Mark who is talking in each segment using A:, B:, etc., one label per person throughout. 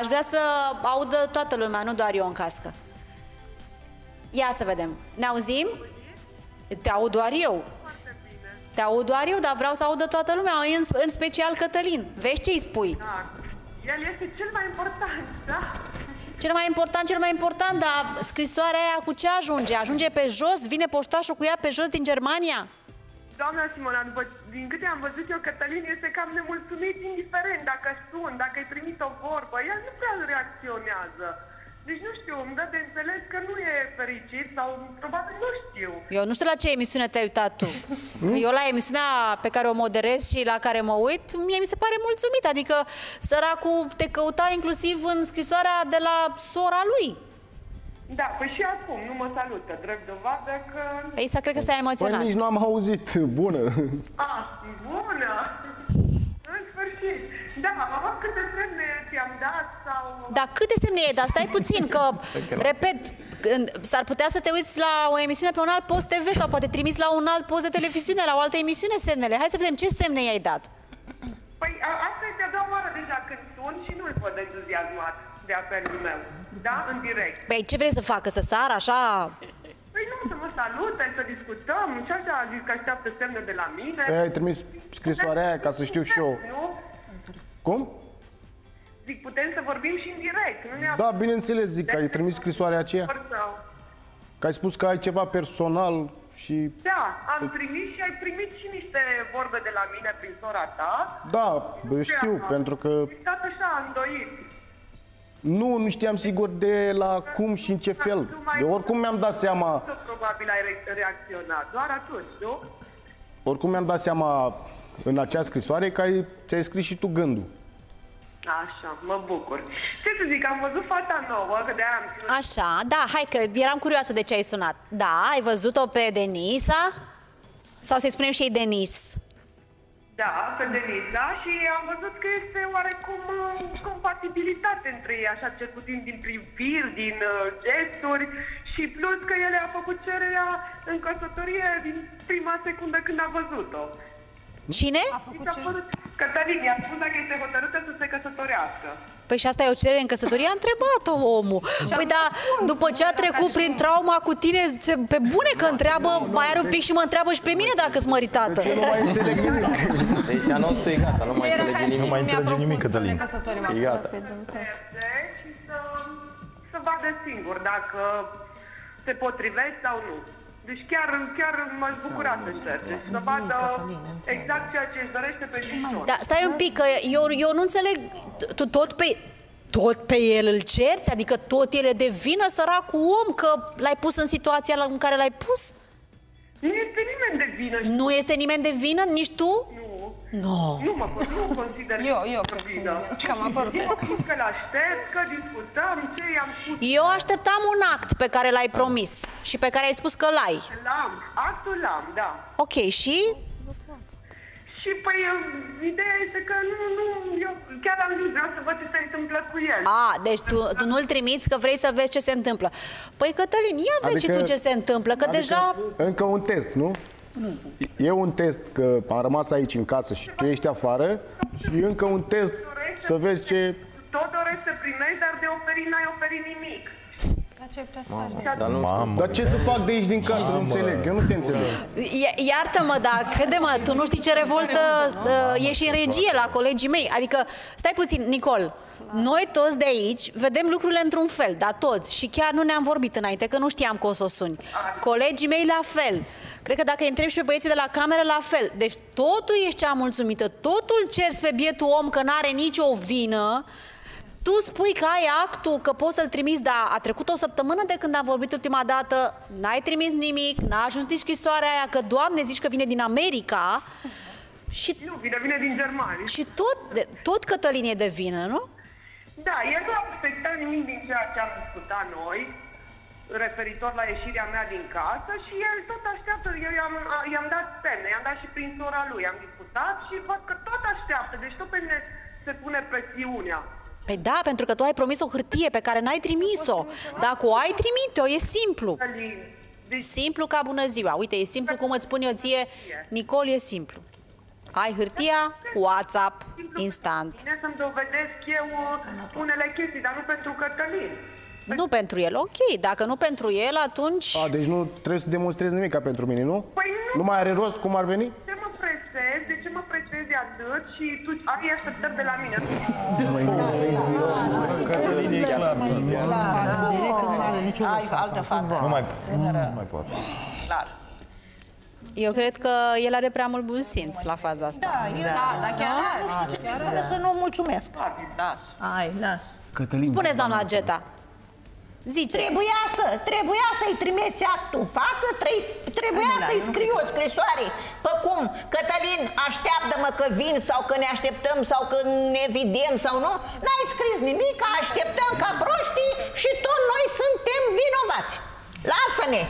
A: Aș vrea să audă toată lumea, nu doar eu în cască. Ia să vedem. Ne auzim? Te aud doar eu. Te aud doar eu, dar vreau să audă toată lumea, în, în special Cătălin. Vezi ce îi spui?
B: Da. El este cel mai important, da?
A: Cel mai important, cel mai important, dar scrisoarea aia cu ce ajunge? Ajunge pe jos? Vine poștașul cu ea pe jos din Germania?
B: Doamna Simona, după, din câte am văzut eu, Cătălin este cam nemulțumit, indiferent dacă sun, dacă îi trimit o vorbă, el nu prea reacționează. Deci nu știu, îmi dă de înțeles că nu e fericit sau probabil nu știu.
A: Eu nu știu la ce emisiune te-ai uitat tu. Eu la emisiunea pe care o moderez și la care mă uit, mie mi se pare mulțumit. Adică săracul te căuta inclusiv în scrisoarea de la sora lui.
B: Da, păi și acum nu mă salută, drept dovadă că...
A: Păi să cred că s-a
C: Păi
A: emoționat.
C: nici nu am auzit. Bună.
B: Ah, bună! În sfârșit! Da, mama, câte semne ți-am dat sau...
A: Dar câte semne e? Dar stai puțin, că, repet, când- s-ar putea să te uiți la o emisiune pe un alt post TV sau poate trimis la un alt post de televiziune, la o altă emisiune semnele. Hai să vedem ce semne i-ai dat.
B: Păi a, asta este a doua oară deja când sun și nu-l văd entuziasmat de apelul meu. Da? În direct.
A: Păi ce vrei să facă? Să sară așa?
B: Păi nu, să mă salute, să discutăm și așa a zis că așteaptă semne de la mine.
C: Păi ai trimis scrisoarea aia ca să știu și eu.
B: Nu?
C: Cum?
B: Zic, putem să vorbim și în direct. Nu ne
C: Da, bineînțeles, zic că ai trimis scrisoarea aceea.
B: Sau...
C: Că ai spus că ai ceva personal și...
B: Da, am trimis și ai primit și niște vorbe de la mine prin sora ta.
C: Da, bă, știu, pentru că
B: Ai stat așa, îndoit.
C: Nu, nu știam sigur de la cum și în ce fel. De oricum mi-am dat seama,
B: Tu probabil ai re- reacționat, doar atunci, nu?
C: oricum mi-am dat seama în acea scrisoare că ai, ți-ai scris și tu gândul.
B: Așa, mă bucur. Ce să zic, am văzut fata nouă, că de-aia am ținut
A: Așa, da, hai că eram curioasă de ce ai sunat. Da, ai văzut-o pe Denisa? Sau să-i spunem și ei Denis?
B: Da, pe Denisa și am văzut că este oarecum uh, compatibilitate între ei, așa cel puțin din priviri, din uh, gesturi și plus că el a făcut cererea în căsătorie din prima secundă când a văzut-o.
A: Cine?
B: Mi s-a părut, Cătălin i-a spus dacă este hotărâtă să se căsătorească.
A: Păi și asta e o cerere în căsătorie? A întrebat-o omul. Păi da, după ce a trecut prin trauma cu tine, se- pe bune că întreabă, mai are un pic și mă întreabă și pe mine dacă sunt măritată.
C: Nu mai înțeleg nimic.
D: Deci anunțul e gata, nu mai înțelege
E: Nu
D: nimic.
E: mai înțelege
F: Mi-a
E: nimic,
F: propus să
E: Cătălin.
F: ne căsătorim
D: E
F: acum,
D: gata.
F: fideltate.
B: Merge și să, să vadă singur dacă se potrivesc sau nu. Deci chiar, chiar m-aș bucura să încerce și să vadă exact ceea ce își dorește pe viitor.
A: Da, stai un pic, că eu, eu nu înțeleg, tu tot pe, tot pe el îl cerți? Adică tot el e de vină, săracul om, că l-ai pus în situația la- în care l-ai pus?
B: Nu este nimeni de vină. și
A: Nu este nimeni de vină, nici tu?
B: Nu.
A: Nu.
B: Nu mă nu consider
F: Eu,
B: că
F: eu
B: de
F: cred că sunt
B: vină.
F: de vină. Că am apărut.
B: Eu am spus că l-aștept, că discutăm, ce i-am spus.
A: Eu așteptam un act pe care l-ai promis și pe care ai spus că l-ai.
B: L-am, actul l-am, da.
A: Ok, și?
B: Și păi, ideea este că nu, nu, eu chiar am zis, vreau să văd ce se întâmplă cu el.
A: A, deci tu, tu nu-l trimiți că vrei să vezi ce se întâmplă. Păi, Cătălin, ia vezi și tu ce se întâmplă, că deja...
C: Încă un test, nu? E un test că am rămas aici în casă și tu ești afară și încă un test să vezi ce...
B: Tot doresc să primești, dar de oferit n-ai oferit nimic.
D: Dar nu
E: Mamă,
C: Dar ce să fac de aici din casă? Nu înțeleg, eu nu te înțeleg.
A: Ia- Iartă-mă, dar crede-mă, tu nu știi ce revoltă uh, e și în regie la colegii mei. Adică, stai puțin, Nicol, noi toți de aici vedem lucrurile într-un fel, dar toți. Și chiar nu ne-am vorbit înainte, că nu știam că o să o suni. Colegii mei la fel. Cred că dacă îi întrebi și pe băieții de la cameră, la fel. Deci totul ești cea mulțumită, totul cerți pe bietul om că n-are nicio vină. Tu spui că ai actul, că poți să-l trimiți, dar a trecut o săptămână de când am vorbit ultima dată, n-ai trimis nimic, n-a ajuns nici scrisoarea aia, că, Doamne, zici că vine din America și,
B: Nu, vine, vine din Germania.
A: și tot, de- tot Cătălin e de vină, nu?
B: Da, el nu a respectat nimic din ceea ce am discutat noi, referitor la ieșirea mea din casă și el tot așteaptă, eu i-am, i-am dat semne, i-am dat și prin sora lui, am discutat și văd că tot așteaptă, deci tot pe mine se pune presiunea.
A: Păi da, pentru că tu ai promis o hârtie pe care n-ai trimis-o. Dacă o ai, trimite-o, e simplu.
B: Călin, Deci,
A: Simplu ca bună ziua. Uite, e simplu cum îți spun eu ție, Nicol, e simplu. Ai hârtia, WhatsApp, instant.
B: Bine să-mi dovedesc eu uh, unele chestii, dar nu pentru Cătălin.
A: Nu pentru el, ok. Dacă nu pentru el, atunci...
C: A, deci nu trebuie să demonstrezi nimic ca pentru mine, nu?
B: Păi nu.
C: Nu mai are rost cum ar veni?
B: De ce mă presezi? De ce mă presezi atât și tu ai așteptări de la mine?
E: Ai altă fată.
F: Nu mai, nu mai pot.
E: Clar.
A: Eu cred că el are prea mult bun simț la faza asta.
E: Da, da, chiar nu știu ce să spune să nu mulțumesc. Las. Ai, las.
G: Cătălin,
A: Spuneți, doamna Geta. Ziceți.
E: Trebuia să, trebuia să-i trimiți actul în față, trei- trebuia să-i scrii o scrisoare. Pe cum, Cătălin, așteaptă-mă că vin sau că ne așteptăm sau că ne vedem sau nu. N-ai scris nimic, așteptăm ca proștii și tot noi suntem vinovați. Lasă-ne!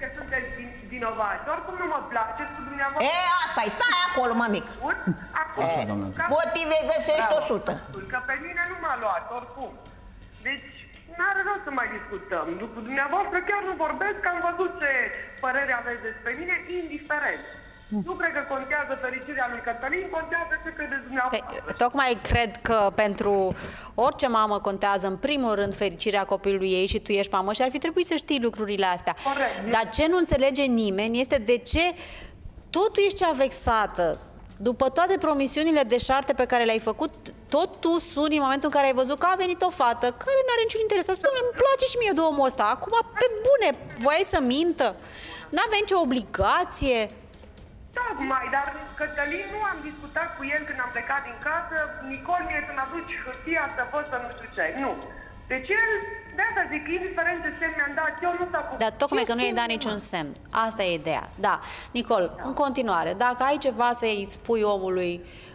B: Că sunteți vin- vinovați. Oricum nu mă place cu dumneavoastră.
E: E, asta e, stai acolo, mămic.
B: Acum,
G: doamnă.
B: ca-
E: Motive găsești o sută.
B: Că pe mine nu m-a luat, oricum. Deci, n-are rost să mai discutăm. Cu dumneavoastră chiar nu vorbesc, că am văzut ce părere aveți despre mine, indiferent. Nu cred că contează fericirea lui Cătălin, contează ce credeți
A: Păi,
B: dumneavoastră.
A: tocmai cred că pentru orice mamă contează în primul rând fericirea copilului ei și tu ești mamă și ar fi trebuit să știi lucrurile astea.
B: Corect.
A: Dar ce nu înțelege nimeni este de ce tot tu ești cea vexată. După toate promisiunile deșarte pe care le-ai făcut, tot tu suni în momentul în care ai văzut că a venit o fată care nu are niciun interes. A spus, "Doamne, îmi place și mie de omul ăsta. Acum, pe bune, voiai să mintă? N-avea nicio obligație.
B: Tocmai, dar Cătălin nu am discutat cu el când am plecat din casă, Nicol mie să-mi aduci hârtia să văd să nu știu ce. Nu. Deci el, de asta zic, indiferent de ce mi-am dat, eu nu s-a făcut.
A: Dar tocmai
E: Ce
A: că nu i-ai dat
E: semn,
A: niciun semn. Asta e ideea. Da. Nicol, în continuare, dacă ai ceva să-i spui omului,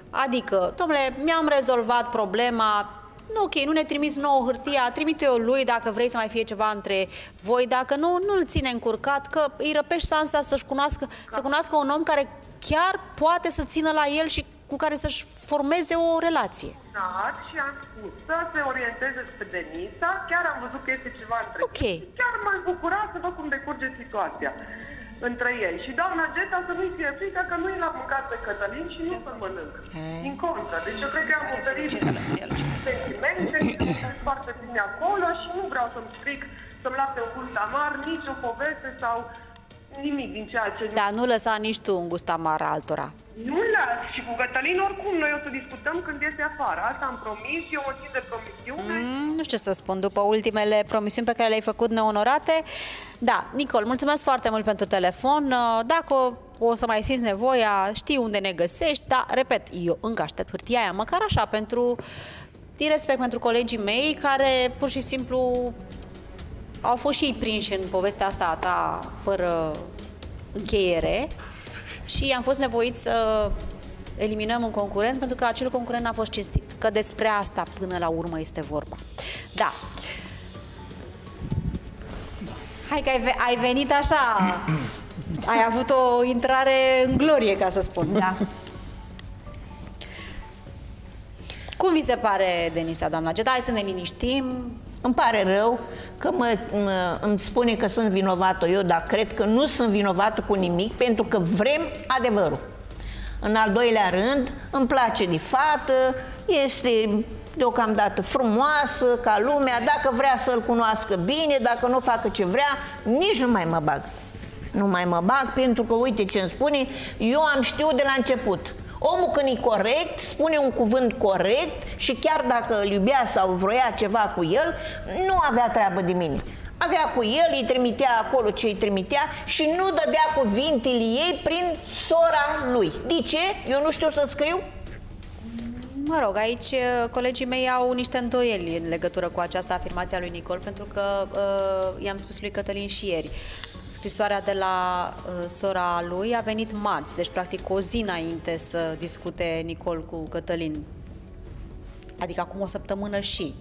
A: adică, domnule, mi-am rezolvat problema, nu, ok, nu ne trimiți nouă hârtia, trimite-o lui dacă vrei să mai fie ceva între voi, dacă nu, nu-l ține încurcat, că îi răpești șansa să-și cunoască, să cunoască un om care chiar poate să țină la el și cu care să-și formeze o relație.
B: dat și am spus să se orienteze spre Denisa, chiar am văzut că este ceva între
A: Ok.
B: ei. Chiar m-aș bucura să văd cum decurge situația între ei. Și doamna Geta să nu-i fie frică că nu-i l-a mâncat pe Cătălin și nu să mănânc. Din contră. Deci eu cred că am oferit sentimente, sunt foarte bine acolo și nu vreau să-mi stric, să-mi lase un gust amar, nici o poveste sau nimic din ceea ce...
A: Dar nu lăsa nici tu un gust amar altora.
B: Nu las și cu Cătălin oricum noi o să discutăm când iese afară. Asta am promis, eu o țin de promisiune.
A: Mm, nu știu ce să spun, după ultimele promisiuni pe care le-ai făcut neonorate. Da, Nicol, mulțumesc foarte mult pentru telefon. Uh, Dacă o să mai simți nevoia, știi unde ne găsești, dar, repet, eu încă aștept hârtia aia, măcar așa, pentru, din respect pentru colegii mei care pur și simplu au fost și ei prinși în povestea asta a ta fără încheiere și am fost nevoit să eliminăm un concurent pentru că acel concurent n-a fost cinstit. Că despre asta până la urmă este vorba. Da. Hai că ai, ve- ai venit așa, ai avut o intrare în glorie, ca să spun.
E: Da.
A: Cum vi se pare, Denisa, doamna Geda? Hai să ne liniștim.
E: Îmi pare rău că mă, mă, îmi spune că sunt vinovată eu, dar cred că nu sunt vinovată cu nimic, pentru că vrem adevărul. În al doilea rând, îmi place de fată, este deocamdată frumoasă ca lumea, dacă vrea să-l cunoască bine, dacă nu facă ce vrea, nici nu mai mă bag. Nu mai mă bag pentru că, uite ce îmi spune, eu am știut de la început. Omul când e corect, spune un cuvânt corect și chiar dacă îl iubea sau vroia ceva cu el, nu avea treabă de mine. Avea cu el, îi trimitea acolo ce îi trimitea și nu dădea cuvintele ei prin sora lui. De ce? Eu nu știu să scriu?
A: Mă rog, aici uh, colegii mei au niște îndoieli în legătură cu această afirmație a lui Nicol, pentru că uh, i-am spus lui Cătălin și ieri. Scrisoarea de la uh, sora lui a venit marți, deci practic o zi înainte să discute Nicol cu Cătălin. Adică acum o săptămână și.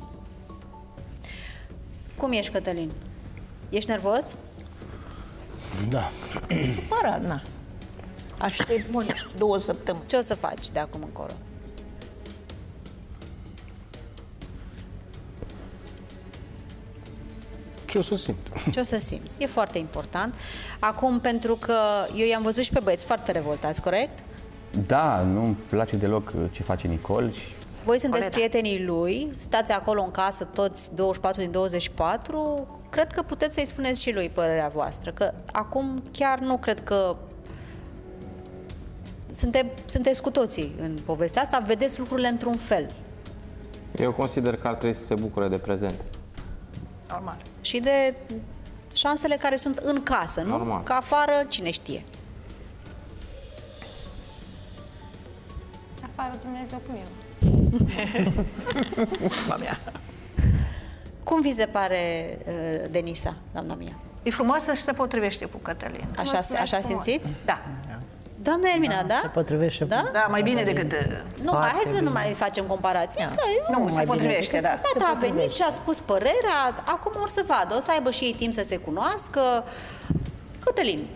A: Cum ești, Cătălin? Ești nervos?
C: Da.
E: Supărat, na. Aștept două săptămâni.
A: Ce o să faci de acum încolo?
C: Ce o să simt?
A: Ce o să simți? E foarte important. Acum, pentru că eu i-am văzut și pe băieți foarte revoltați, corect?
F: Da, nu-mi place deloc uh, ce face Nicol și
A: Voi sunteți
E: Coleta.
A: prietenii lui, stați acolo în casă toți 24 din 24, cred că puteți să-i spuneți și lui părerea voastră, că acum chiar nu cred că suntem, sunteți cu toții în povestea asta, vedeți lucrurile într-un fel
D: Eu consider că ar trebui să se bucure de prezent.
E: Normal.
A: și de șansele care sunt în casă, nu?
D: Normal.
A: Că afară, cine știe.
G: Afară Dumnezeu cu el.
A: Cum vi se pare uh, Denisa, doamna mia?
E: E frumoasă și se potrivește cu Cătălin.
A: Așa,
G: Mulțumesc
A: așa
G: frumos.
A: simțiți?
E: Da.
A: Doamna Ermina, da?
H: Se potrivește.
A: Da?
E: Da, mai bine decât... uh,
A: Nu, mai hai să nu mai facem comparații. Da.
E: Nu, se potrivește, da.
A: Gata, a venit și a spus părerea, acum or să vadă, o să aibă și ei timp să se cunoască. Cătălin,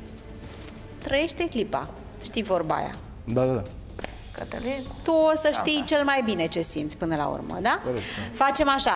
A: trăiește clipa, știi vorba aia.
C: Da, da, da.
E: Cătălin.
A: Tu o să știi cel mai bine ce simți până la urmă, da? Facem așa.